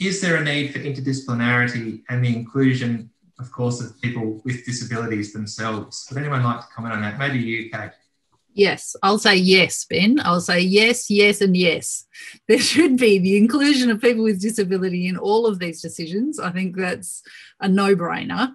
is there a need for interdisciplinarity and the inclusion, of course, of people with disabilities themselves? Would anyone like to comment on that? Maybe you, Kate. Yes, I'll say yes, Ben. I'll say yes, yes, and yes. There should be the inclusion of people with disability in all of these decisions. I think that's a no brainer.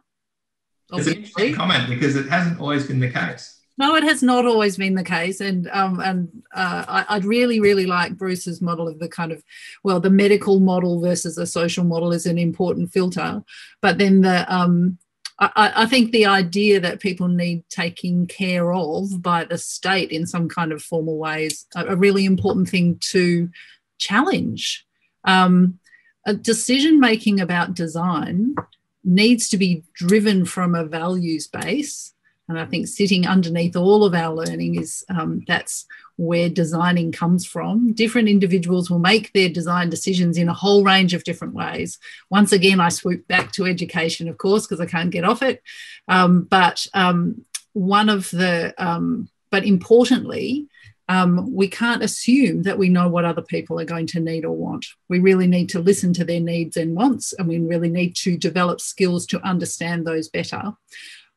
It's an interesting comment because it hasn't always been the case. No, it has not always been the case, and um, and uh, I, would really, really like Bruce's model of the kind of, well, the medical model versus the social model is an important filter, but then the um, I, I, think the idea that people need taking care of by the state in some kind of formal way is a, a really important thing to challenge. Um, a decision making about design needs to be driven from a values base and I think sitting underneath all of our learning is um, that's where designing comes from. Different individuals will make their design decisions in a whole range of different ways. Once again, I swoop back to education, of course, because I can't get off it. Um, but um, one of the, um, but importantly, um, we can't assume that we know what other people are going to need or want. We really need to listen to their needs and wants, and we really need to develop skills to understand those better.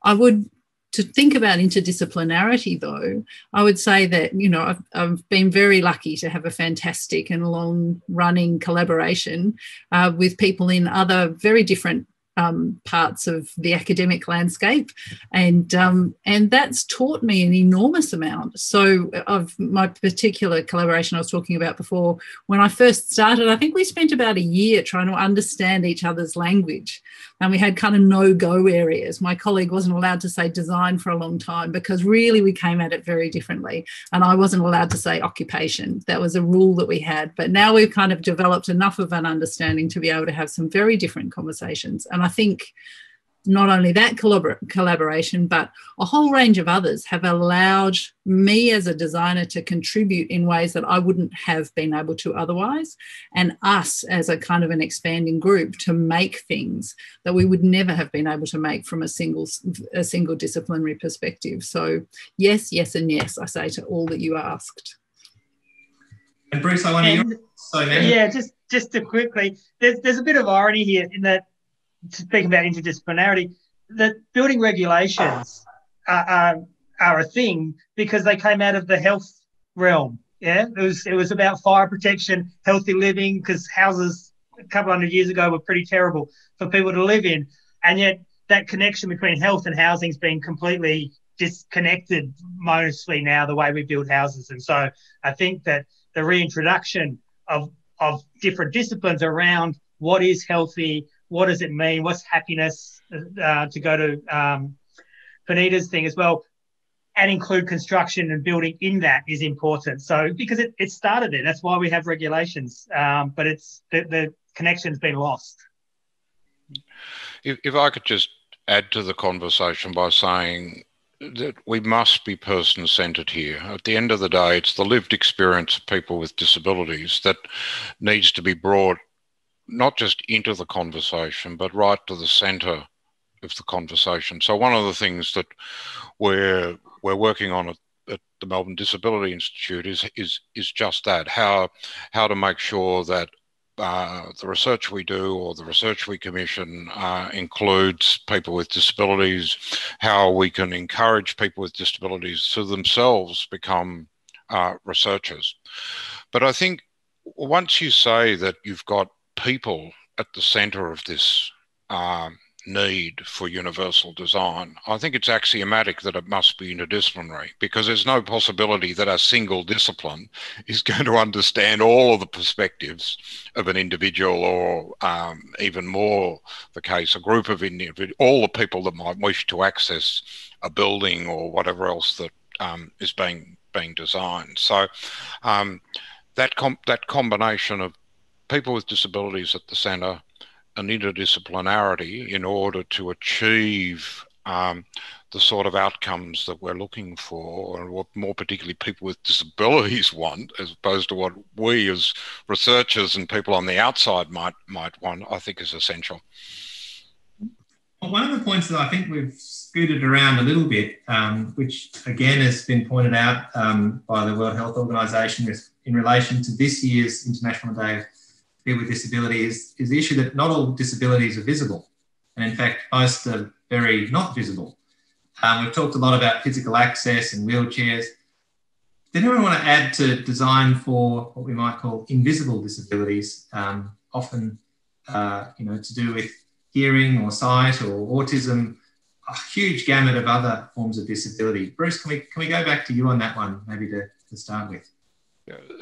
I would to think about interdisciplinarity, though, I would say that, you know, I've, I've been very lucky to have a fantastic and long running collaboration uh, with people in other very different um, parts of the academic landscape, and um, and that's taught me an enormous amount. So, of my particular collaboration I was talking about before, when I first started, I think we spent about a year trying to understand each other's language, and we had kind of no go areas. My colleague wasn't allowed to say design for a long time because really we came at it very differently, and I wasn't allowed to say occupation. That was a rule that we had, but now we've kind of developed enough of an understanding to be able to have some very different conversations, and I think not only that collabor- collaboration, but a whole range of others have allowed me as a designer to contribute in ways that I wouldn't have been able to otherwise, and us as a kind of an expanding group to make things that we would never have been able to make from a single a single disciplinary perspective. So yes, yes, and yes, I say to all that you asked. And Bruce, I want to. So yeah, just just to quickly, there's there's a bit of irony here in that speaking about interdisciplinarity, that building regulations are, are, are, a thing because they came out of the health realm. Yeah, it was it was about fire protection, healthy living, because houses a couple hundred years ago were pretty terrible for people to live in, and yet that connection between health and housing has been completely disconnected mostly now the way we build houses and so i think that the reintroduction of of different disciplines around what is healthy what does it mean? What's happiness? Uh, to go to um, Puneeta's thing as well, and include construction and building in that is important. So because it, it started there, that's why we have regulations. Um, but it's the, the connection's been lost. If, if I could just add to the conversation by saying that we must be person centered here. At the end of the day, it's the lived experience of people with disabilities that needs to be brought not just into the conversation, but right to the centre of the conversation. So one of the things that we're we're working on at, at, the Melbourne Disability Institute is is is just that how how to make sure that uh, the research we do or the research we commission uh, includes people with disabilities, how we can encourage people with disabilities to themselves become uh, researchers. But I think once you say that you've got people at the centre of this um, need for universal design. I think it's axiomatic that it must be interdisciplinary because there's no possibility that a single discipline is going to understand all of the perspectives of an individual or um, even more the case, a group of individuals, all the people that might wish to access a building or whatever else that um, is being being designed. So um, that com- that combination of people with disabilities at the centre an interdisciplinarity in order to achieve um, the sort of outcomes that we're looking for, and what more particularly people with disabilities want, as opposed to what we as researchers and people on the outside might might want, I think is essential. Well, one of the points that I think we've scooted around a little bit, um, which again has been pointed out um, by the World Health Organization in relation to this year's International Day people with disability is, is the issue that not all disabilities are visible. And in fact, most are very not visible. Um, we've talked a lot about physical access and wheelchairs. Did anyone want to add to design for what we might call invisible disabilities, um, often uh, you know, to do with hearing or sight or autism, a huge gamut of other forms of disability. Bruce, can we, can we go back to you on that one, maybe to, to start with?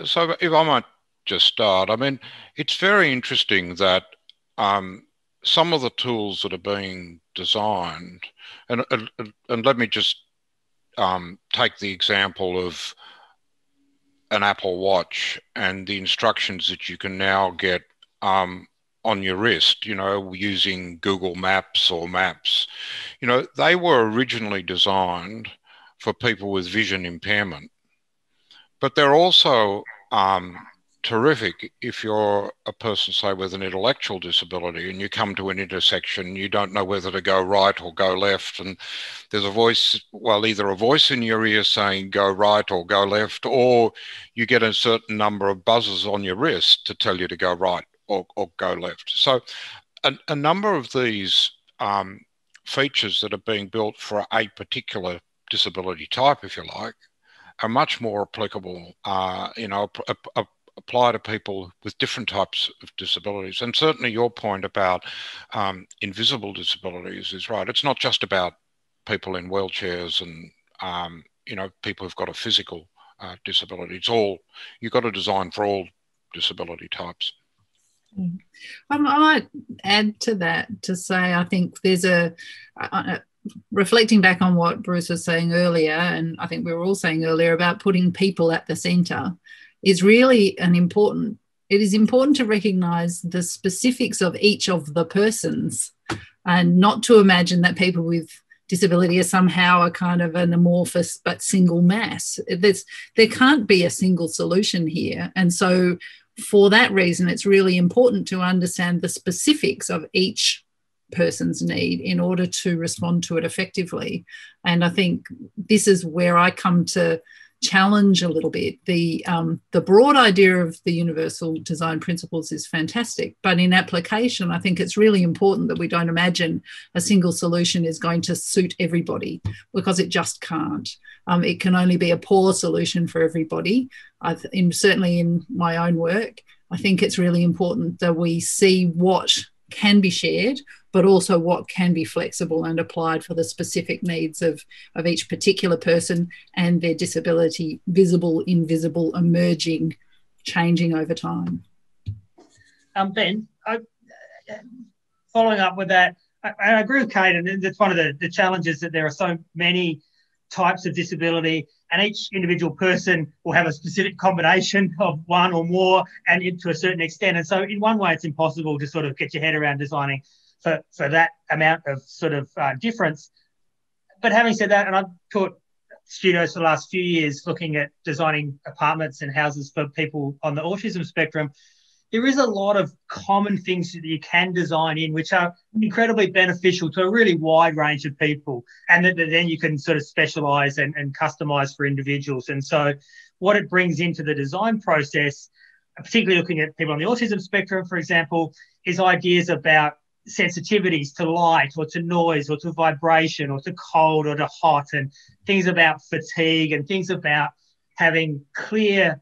So if I might just start. I mean, it's very interesting that um, some of the tools that are being designed, and, and, and let me just um, take the example of an Apple Watch and the instructions that you can now get um, on your wrist, you know, using Google Maps or Maps. You know, they were originally designed for people with vision impairment, but they're also um, terrific if you're a person, say, with an intellectual disability and you come to an intersection, you don't know whether to go right or go left. And there's a voice, well, either a voice in your ear saying go right or go left, or you get a certain number of buzzes on your wrist to tell you to go right or, or go left. So a, a number of these um, features that are being built for a particular disability type, if you like, are much more applicable. Uh, you know, a, a, apply to people with different types of disabilities. And certainly your point about um, invisible disabilities is right. It's not just about people in wheelchairs and um, you know people who've got a physical uh, disability. It's all you've got to design for all disability types. I might add to that to say I think there's a, a reflecting back on what Bruce was saying earlier, and I think we were all saying earlier about putting people at the centre is really an important it is important to recognize the specifics of each of the persons and not to imagine that people with disability are somehow a kind of an amorphous but single mass. There's, there can't be a single solution here. And so, for that reason, it's really important to understand the specifics of each person's need in order to respond to it effectively. And I think this is where I come to challenge a little bit. The um, the broad idea of the universal design principles is fantastic, but in application, I think it's really important that we don't imagine a single solution is going to suit everybody because it just can't. Um, it can only be a poor solution for everybody. I've in, certainly in my own work, I think it's really important that we see what can be shared, but also what can be flexible and applied for the specific needs of, of each particular person and their disability, visible, invisible, emerging, changing over time. Um, ben, I, following up with that, I, I, agree with Kate, and that's one of the, the challenges that there are so many types of disability, and each individual person will have a specific combination of one or more, and to a certain extent. And so, in one way, it's impossible to sort of get your head around designing for, for that amount of sort of uh, difference. But having said that, and I've taught studios for the last few years looking at designing apartments and houses for people on the autism spectrum, there is a lot of common things that you can design in which are incredibly beneficial to a really wide range of people and that, that then you can sort of specialize and, and customize for individuals and so what it brings into the design process particularly looking at people on the autism spectrum for example is ideas about sensitivities to light or to noise or to vibration or to cold or to hot and things about fatigue and things about having clear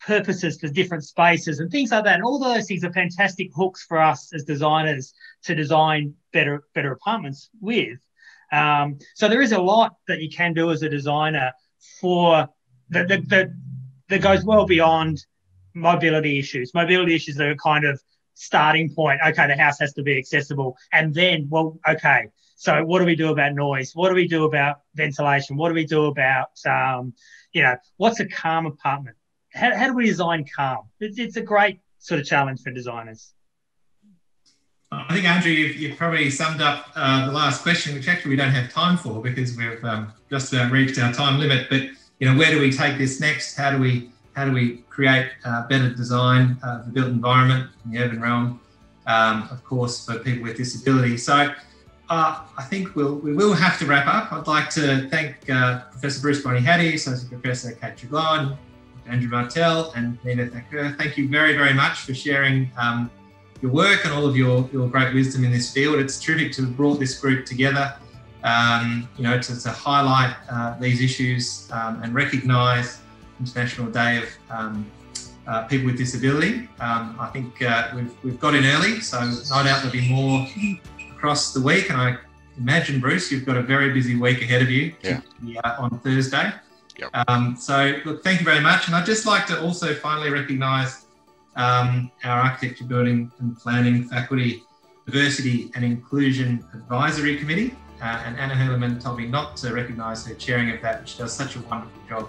purposes for different spaces and things like that. And all those things are fantastic hooks for us as designers to design better better apartments with. Um, so there is a lot that you can do as a designer for that that, that, that goes well beyond mobility issues. Mobility issues that are kind of starting point. Okay, the house has to be accessible, and then well, okay. So what do we do about noise? What do we do about ventilation? What do we do about um, you know what's a calm apartment? how, how do we design calm? It's, it's a great sort of challenge for designers. I think Andrew, you've, you've probably summed up uh, the last question, which actually we don't have time for because we've um, just about reached our time limit. But you know, where do we take this next? How do we how do we create better design of the built environment in the urban realm? Um, of course, for people with disability. So uh, I think we'll we will have to wrap up. I'd like to thank uh, Professor Bruce Bonyhady, Associate Professor Kate Tregloan, Andrew Martel and Puneeta Thakur. Thank you very, very much for sharing um, your work and all of your, your great wisdom in this field. It's terrific to have brought this group together, um, you know, to, to highlight uh, these issues um, and recognise International Day of um, uh, People with Disability. Um, I think uh, we've, we've got in early, so no doubt there'll be more across the week. And I imagine, Bruce, you've got a very busy week ahead of you yeah. On Thursday. Yep. Um, so, look, thank you very much. And I'd just like to also finally recognise um, our Architecture, Building and Planning Faculty Diversity and Inclusion Advisory Committee. Uh, and Anna Hurlimann told me not to recognise her chairing of that, which does such a wonderful job.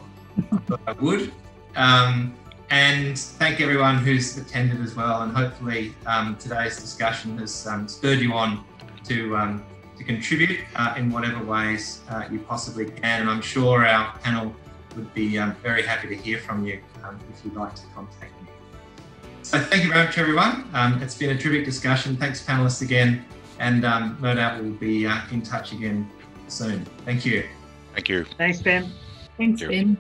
I thought I would. Um, and thank everyone who's attended as well. And hopefully um, today's discussion has um, spurred you on to um, to contribute uh, in whatever ways uh, you possibly can. And I'm sure our panel would be um, very happy to hear from you um, if you'd like to contact me. So thank you very much, everyone. Um, it's been a terrific discussion. Thanks, panelists, again. And um, no doubt we'll be uh, in touch again soon. Thank you. Thank you. Thanks, Ben. Thanks, Ben.